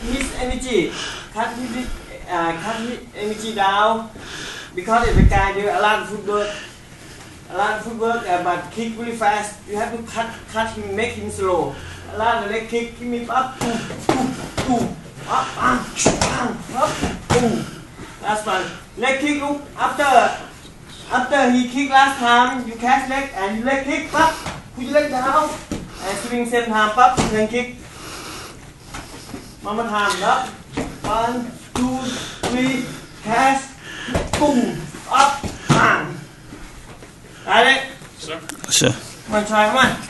his energy cut his uh, cut his energy down because the guy do a lot of footwork a lot of footwork uh, but kick really fast. You have to cut cut him make him slow. A lot of leg kick him up boom boom boom up. Bang bang up boom last one. Leg kick look after after he kick last time you catch leg and you leg kick up put your leg down. And swing same time up then kick one more time up one two three catch boom up bang Got it? Sure. Come on, try, come on.